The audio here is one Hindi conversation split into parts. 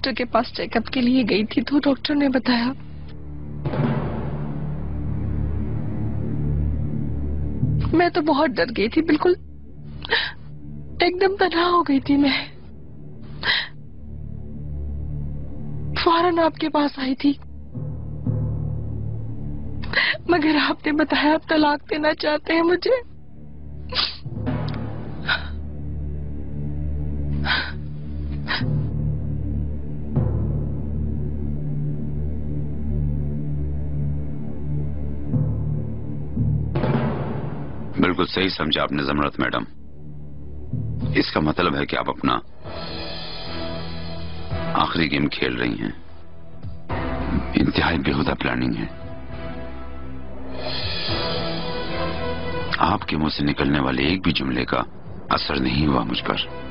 डॉक्टर के पास चेकअप के लिए गई थी तो डॉक्टर ने बताया। मैं तो बहुत डर गई थी, बिल्कुल। एकदम तना हो गई थी मैं। फ़ौरन आपके पास आई थी। मगर आपने बताया, आप तलाक देना चाहते हैं मुझे। बिल्कुल सही समझा आपने जमरत मैडम। इसका मतलब है कि आप अपना आखिरी गेम खेल रही हैं। इंतहाई बेहुदा प्लानिंग है। आपके मुँह से निकलने वाले एक भी जुमले का असर नहीं हुआ मुझ पर।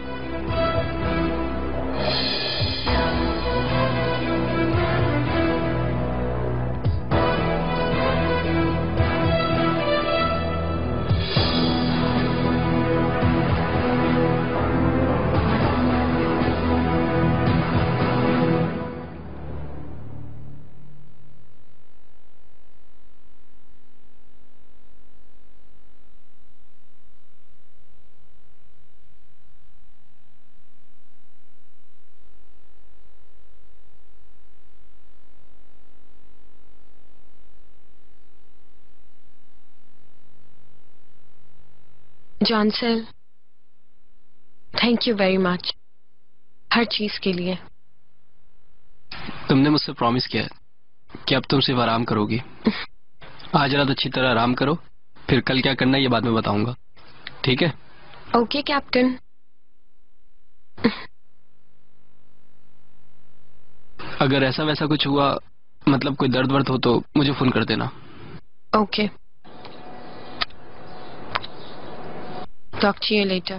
Johnson thank you very much हर चीज़ के लिए। तुमने मुझसे प्रॉमिस किया है कि अब तुम सिर्फ़ आराम करोगी। आज रात अच्छी तरह आराम करो फिर कल क्या करना है ये बाद में बताऊँगा। ठीक है? ओके कैप्टन अगर ऐसा वैसा कुछ हुआ मतलब कोई दर्द वर्द हो तो मुझे फ़ोन कर देना। Okay talk to you later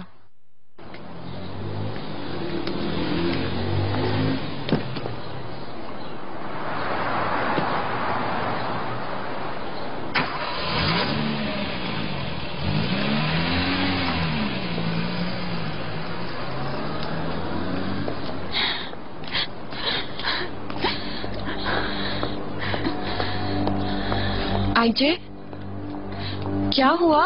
IJ क्या हुआ?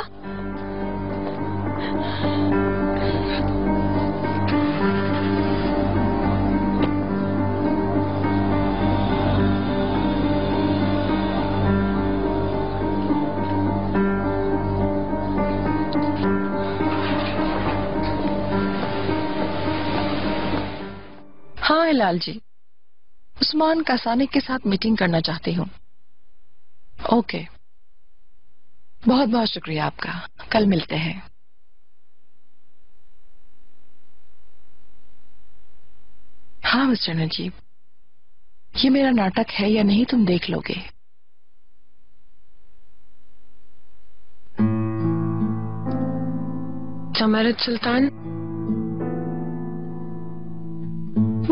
हाँ हिलाल जी। उस्मान कसानी के साथ मीटिंग करना चाहती हूँ। ओके। बहुत बहुत शुक्रिया आपका। कल मिलते हैं। हाँ मिस्टर नजीब ये मेरा नाटक है या नहीं तुम देख लोगे। जमरत सुल्तान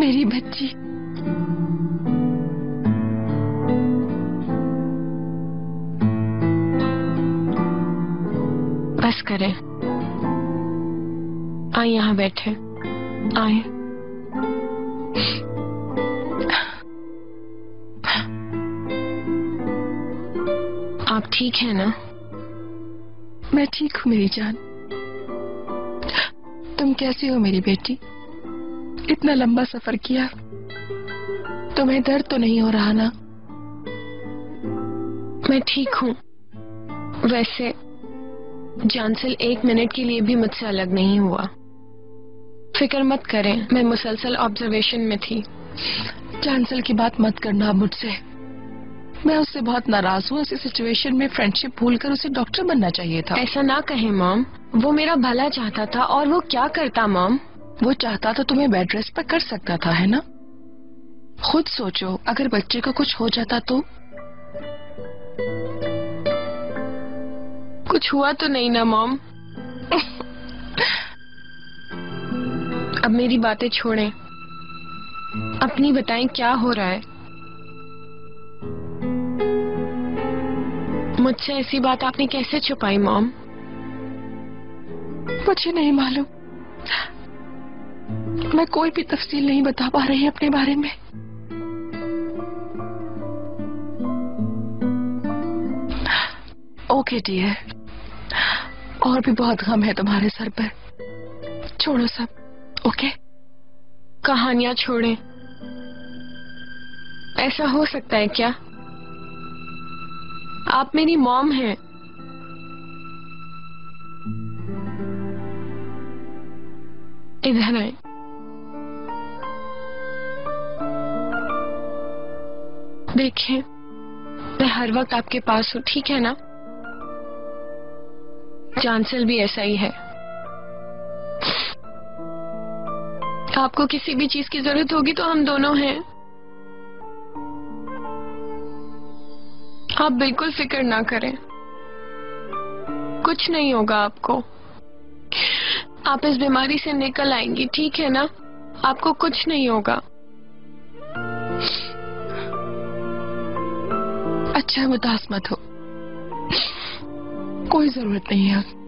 मेरी बच्ची। बस करें। आए यहाँ बैठे। आए। आप ठीक है ना? मैं ठीक हूँ, मेरी जान। तुम कैसी हो, मेरी बेटी? इतना लंबा सफ़र किया, तुम्हें दर्द तो नहीं हो रहा ना? मैं ठीक हूँ। वैसे जानसिल एक मिनट के लिए भी मुझसे अलग नहीं हुआ। फ़िक्र मत करें, मैं मुसलसल ऑब्जर्वेशन में थी। चांसल की बात मत करना मुझसे। मैं उससे बहुत नाराज़ हूँ ऐसी सिचुएशन में फ्रेंडशिप भूलकर उसे डॉक्टर बनना चाहिए था। ऐसा ना कहे मॉम वो मेरा भला चाहता था और वो क्या करता मॉम वो चाहता तो तुम्हें बेड रेस्ट पर कर सकता था, है ना? खुद सोचो, अगर बच्चे को कुछ हो जाता तो? कुछ हुआ तो नहीं ना, मॉम? अब मेरी बातें छोड़ें। अपनी बताएँ, क्या हो रहा है? मुझसे ऐसी बात आपने कैसे छुपाई, मॉम? मुझे नहीं मालूम। मैं कोई भी तफसील नहीं बता पा रही अपने बारे में। Okay, dear. और भी बहुत गम है तुम्हारे सर पर। छोड़ो सब, ओके? कहानियाँ छोड़ें। ऐसा हो सकता है क्या? आप मेरी मॉम हैं। इधर आए। देखिए, मैं हर वक्त आपके पास हूँ, ठीक है ना? चांसल भी ऐसा ही है। आपको किसी भी चीज़ की ज़रूरत होगी तो हम दोनों हैं। आप बिल्कुल फ़िक्र ना करें। कुछ नहीं होगा आपको। आप इस बीमारी से निकल आएँगी, ठीक है ना? आपको कुछ नहीं होगा। अच्छा है उदास मत हो। कोई ज़रूरत नहीं है।